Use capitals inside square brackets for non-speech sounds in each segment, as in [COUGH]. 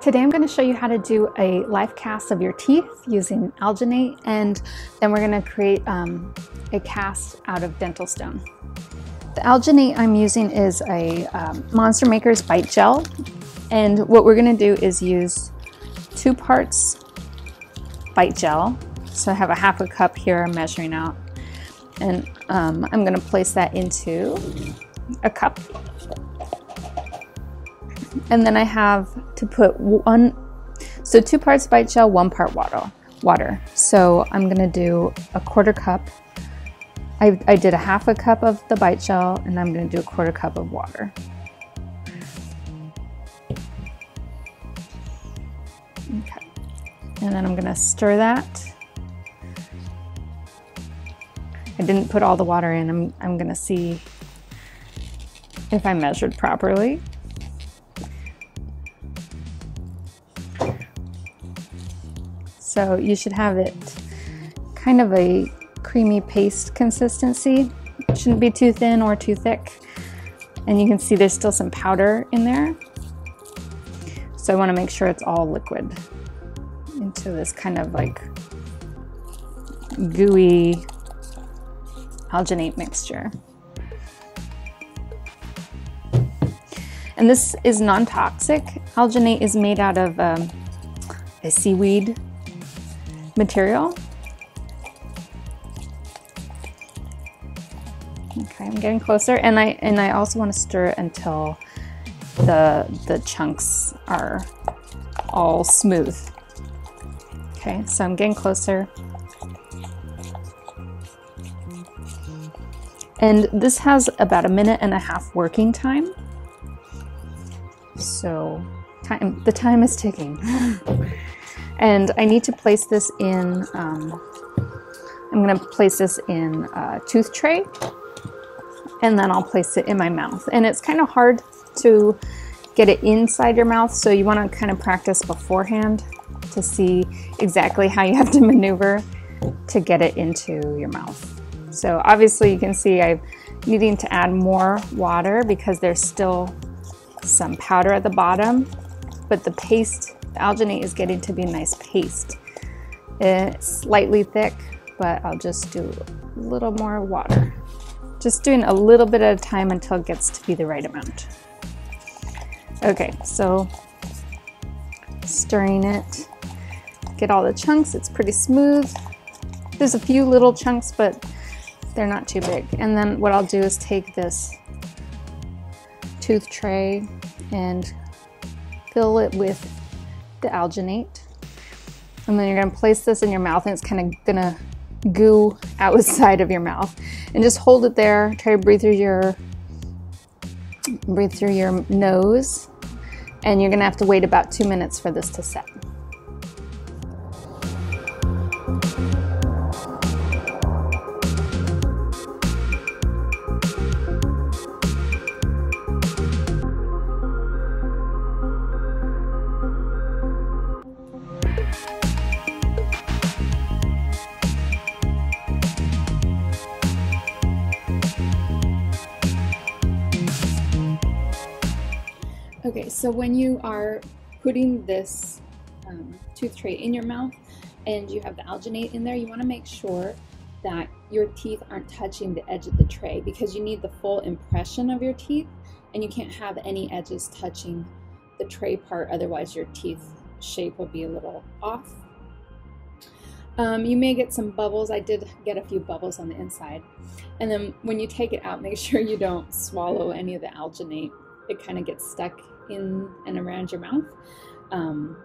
Today I'm going to show you how to do a life cast of your teeth using alginate and then we're going to create um, a cast out of dental stone. The alginate I'm using is a um, Monster Maker's Bite Gel and what we're going to do is use two parts bite gel. So I have a half a cup here I'm measuring out and um, I'm going to place that into a cup and then I have to put one, so two parts bite gel, one part water. water. So I'm gonna do a quarter cup. I, I did a half a cup of the bite gel and I'm gonna do a quarter cup of water. Okay, and then I'm gonna stir that. I didn't put all the water in. I'm, I'm gonna see if I measured properly. So you should have it kind of a creamy paste consistency. It shouldn't be too thin or too thick. And you can see there's still some powder in there. So I wanna make sure it's all liquid into this kind of like gooey alginate mixture. And this is non-toxic. Alginate is made out of um, a seaweed material. Okay, I'm getting closer and I and I also want to stir it until the the chunks are all smooth. Okay, so I'm getting closer. And this has about a minute and a half working time. So time the time is ticking. [LAUGHS] And I need to place this in, um, I'm gonna place this in a tooth tray and then I'll place it in my mouth. And it's kind of hard to get it inside your mouth, so you wanna kind of practice beforehand to see exactly how you have to [LAUGHS] maneuver to get it into your mouth. So obviously you can see I'm needing to add more water because there's still some powder at the bottom, but the paste the alginate is getting to be a nice paste. It's slightly thick, but I'll just do a little more water. Just doing a little bit at a time until it gets to be the right amount. Okay, so stirring it, get all the chunks, it's pretty smooth. There's a few little chunks, but they're not too big. And then what I'll do is take this tooth tray and fill it with the alginate. And then you're gonna place this in your mouth and it's kind of gonna goo outside of your mouth. And just hold it there, try to breathe through your, breathe through your nose. And you're gonna have to wait about two minutes for this to set. So when you are putting this um, tooth tray in your mouth and you have the alginate in there, you want to make sure that your teeth aren't touching the edge of the tray because you need the full impression of your teeth and you can't have any edges touching the tray part, otherwise your teeth shape will be a little off. Um, you may get some bubbles. I did get a few bubbles on the inside. And then when you take it out, make [LAUGHS] sure you don't swallow any of the alginate it kind of gets stuck in and around your mouth. Um,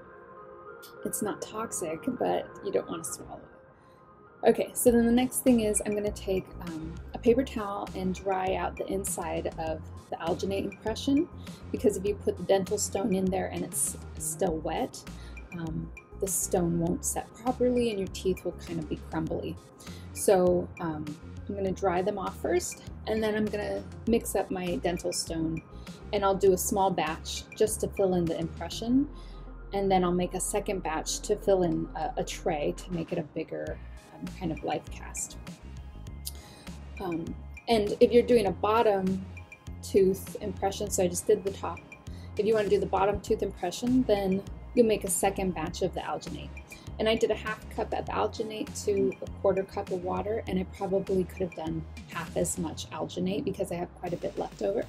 it's not toxic, but you don't want to swallow it. Okay, so then the next thing is I'm going to take um, a paper towel and dry out the inside of the alginate impression because if you put the dental stone in there and it's still wet, um, the stone won't set properly and your teeth will kind of be crumbly. So um, I'm going to dry them off first and then I'm going to mix up my dental stone and I'll do a small batch just to fill in the impression and then I'll make a second batch to fill in a, a tray to make it a bigger um, kind of life cast. Um, and if you're doing a bottom tooth impression, so I just did the top, if you want to do the bottom tooth impression, then you'll make a second batch of the alginate. And I did a half cup of alginate to a quarter cup of water, and I probably could have done half as much alginate because I have quite a bit left over.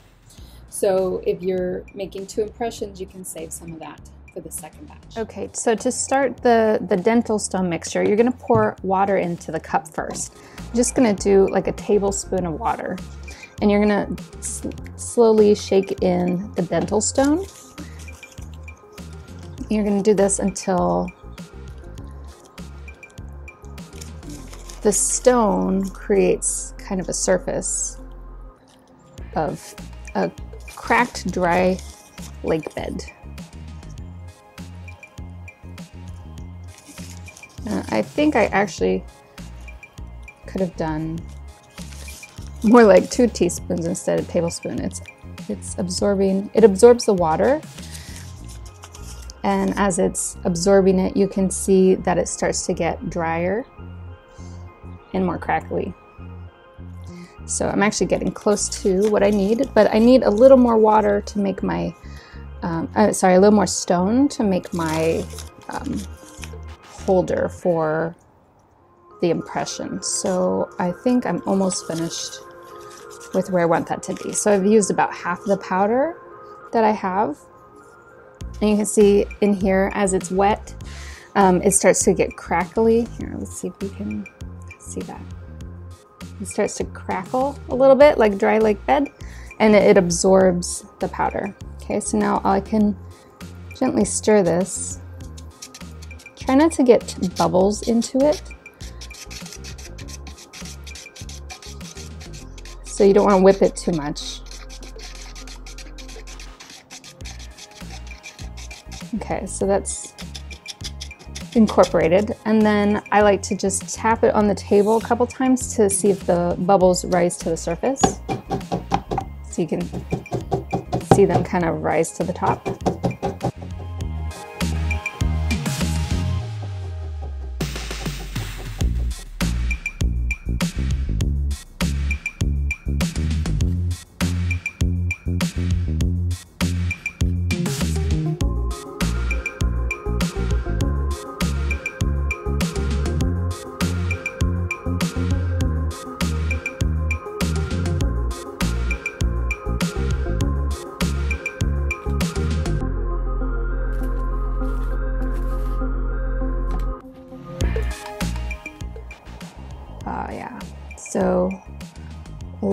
So if you're making two impressions, you can save some of that for the second batch. Okay, so to start the, the dental stone mixture, you're gonna pour water into the cup first. I'm just gonna do like a tablespoon of water. And you're gonna slowly shake in the dental stone. You're gonna do this until the stone creates kind of a surface of a cracked, dry lake bed. Uh, I think I actually could have done more like two teaspoons instead of tablespoon. It's it's absorbing, it absorbs the water. And as it's absorbing it, you can see that it starts to get drier and more crackly. So I'm actually getting close to what I need, but I need a little more water to make my, um, uh, sorry, a little more stone to make my um, holder for the impression. So I think I'm almost finished with where I want that to be. So I've used about half the powder that I have. And you can see in here as it's wet, um, it starts to get crackly. Here, let's see if we can see that. It starts to crackle a little bit like dry lake bed and it absorbs the powder. Okay, so now I can gently stir this. Try not to get bubbles into it. So you don't want to whip it too much. Okay, so that's incorporated. And then I like to just tap it on the table a couple times to see if the bubbles rise to the surface. So you can see them kind of rise to the top.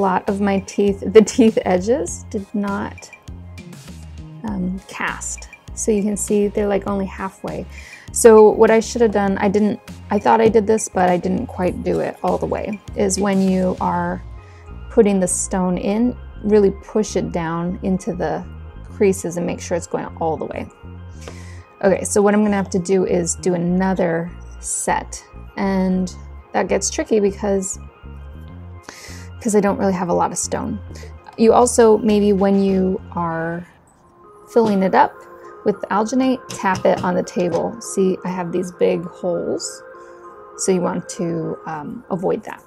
Lot of my teeth, the teeth edges did not um, cast. So you can see they're like only halfway. So what I should have done, I didn't, I thought I did this, but I didn't quite do it all the way, is when you are putting the stone in, really push it down into the creases and make sure it's going all the way. Okay, so what I'm gonna have to do is do another set. And that gets tricky because because I don't really have a lot of stone. You also, maybe when you are filling it up with alginate, tap it on the table. See, I have these big holes, so you want to um, avoid that.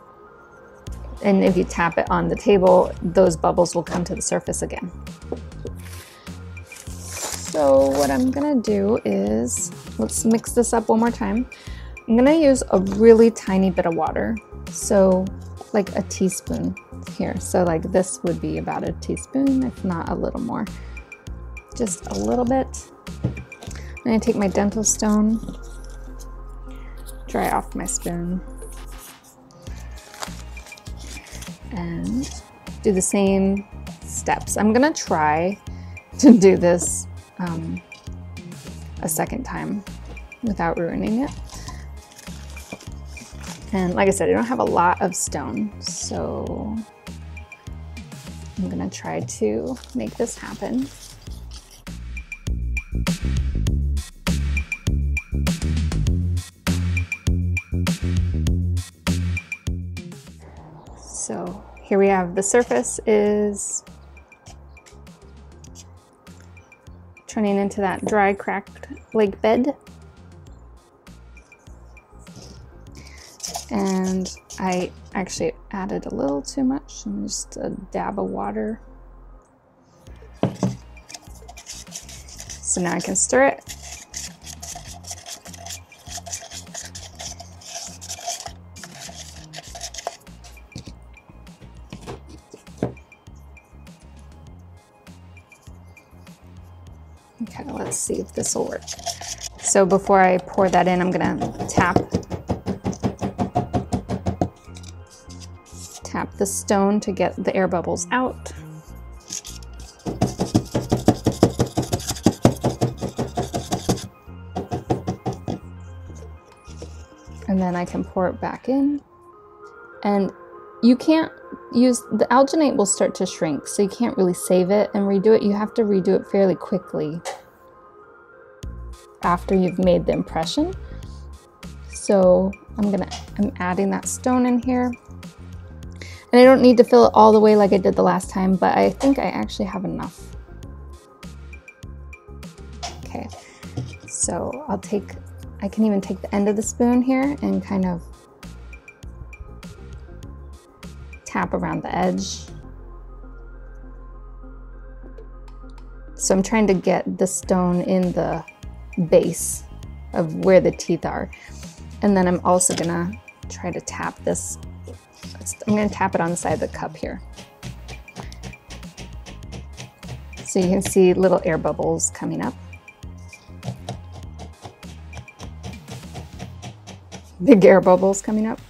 And if you tap it on the table, those bubbles will come to the surface again. So what I'm gonna do is, let's mix this up one more time. I'm gonna use a really tiny bit of water. So like a teaspoon here. So like this would be about a teaspoon, if not a little more. Just a little bit. I'm gonna take my dental stone, dry off my spoon, and do the same steps. I'm gonna try to do this um, a second time without ruining it. And like I said, I don't have a lot of stone, so I'm gonna try to make this happen. So here we have the surface is turning into that dry cracked lake bed. And I actually added a little too much. I'm just a dab of water. So now I can stir it. Okay, let's see if this will work. So before I pour that in, I'm gonna tap tap the stone to get the air bubbles out. And then I can pour it back in. And you can't use the alginate will start to shrink, so you can't really save it and redo it. You have to redo it fairly quickly after you've made the impression. So I'm gonna I'm adding that stone in here. And I don't need to fill it all the way like I did the last time, but I think I actually have enough. Okay, so I'll take, I can even take the end of the spoon here and kind of tap around the edge. So I'm trying to get the stone in the base of where the teeth are. And then I'm also gonna try to tap this. I'm gonna tap it on the side of the cup here. So you can see little air bubbles coming up. Big air bubbles coming up.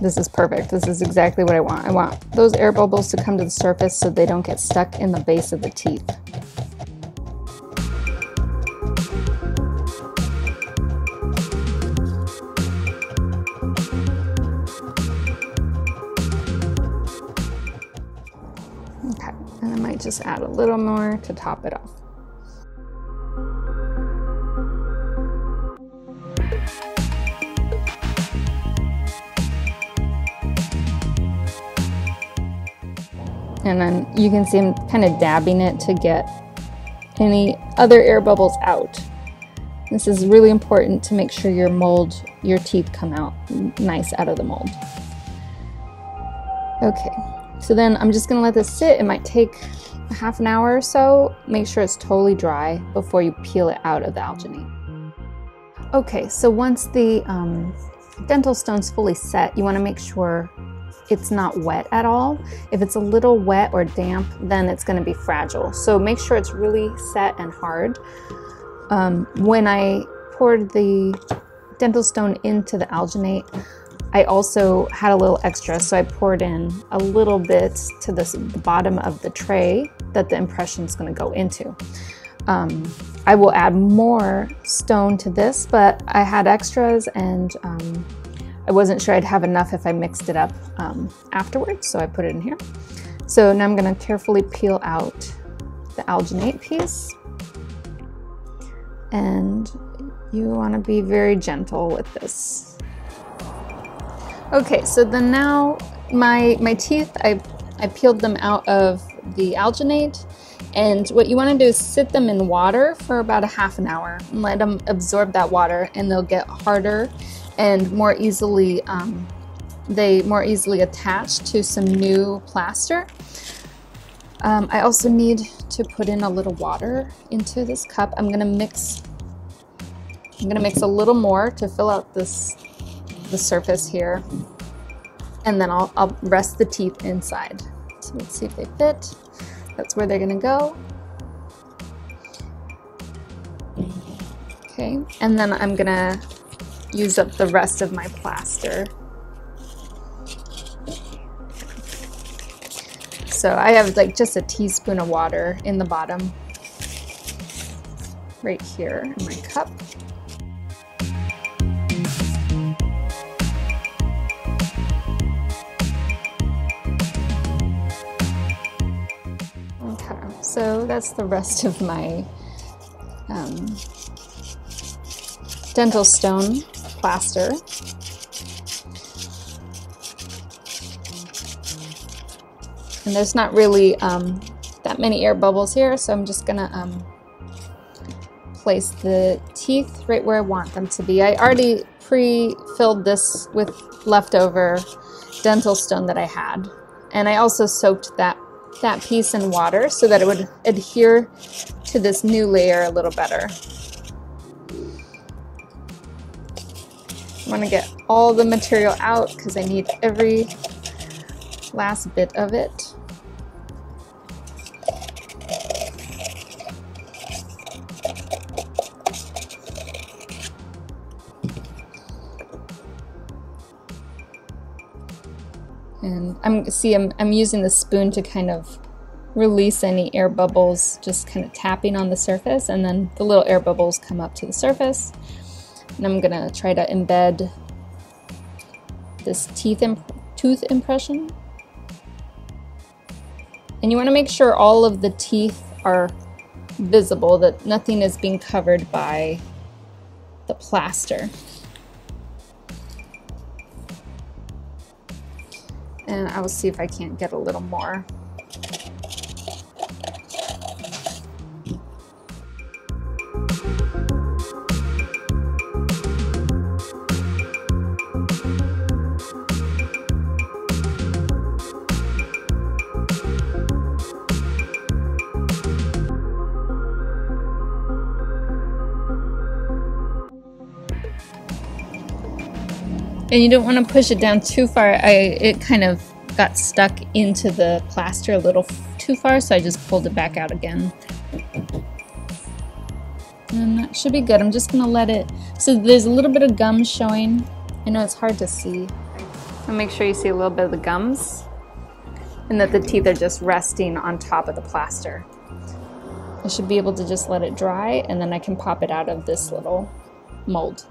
This is perfect. This is exactly what I want. I want those air bubbles to come to the surface so they don't get stuck in the base of the teeth. And I might just add a little more to top it off. And then you can see I'm kind of dabbing it to get any other air bubbles out. This is really important to make sure your mold, your teeth come out nice out of the mold. Okay, so then I'm just gonna let this sit. It might take a half an hour or so. Make sure it's totally dry before you peel it out of the alginate. Okay, so once the um, dental stone's fully set, you wanna make sure it's not wet at all. If it's a little wet or damp, then it's gonna be fragile. So make sure it's really set and hard. Um, when I poured the dental stone into the alginate, I also had a little extra, so I poured in a little bit to this, the bottom of the tray that the impression is going to go into. Um, I will add more stone to this, but I had extras and um, I wasn't sure I'd have enough if I mixed it up um, afterwards, so I put it in here. So now I'm going to carefully peel out the alginate piece. And you want to be very gentle with this. Okay, so then now my, my teeth, I, I peeled them out of the alginate. And what you want to do is sit them in water for about a half an hour and let them absorb that water and they'll get harder and more easily, um, they more easily attach to some new plaster. Um, I also need to put in a little water into this cup. I'm gonna mix, I'm gonna mix a little more to fill out this the surface here. And then I'll, I'll rest the teeth inside. So let's see if they fit. That's where they're gonna go. Okay, and then I'm gonna use up the rest of my plaster. So I have like just a teaspoon of water in the bottom right here in my cup. So that's the rest of my um, dental stone plaster. And there's not really um, that many air bubbles here, so I'm just gonna um, place the teeth right where I want them to be. I already pre-filled this with leftover dental stone that I had. And I also soaked that that piece in water so that it would adhere to this new layer a little better. I want to get all the material out because I need every last bit of it. I'm see I'm, I'm using the spoon to kind of release any air bubbles, just kind of tapping on the surface, and then the little air bubbles come up to the surface. And I'm gonna try to embed this teeth imp tooth impression. And you wanna make sure all of the teeth are visible, that nothing is being covered by the plaster. And I will see if I can't get a little more. And you don't want to push it down too far. I It kind of got stuck into the plaster a little too far, so I just pulled it back out again. And that should be good. I'm just going to let it... So there's a little bit of gum showing. I know it's hard to see. I'll make sure you see a little bit of the gums. And that the teeth are just resting on top of the plaster. I should be able to just let it dry, and then I can pop it out of this little mold.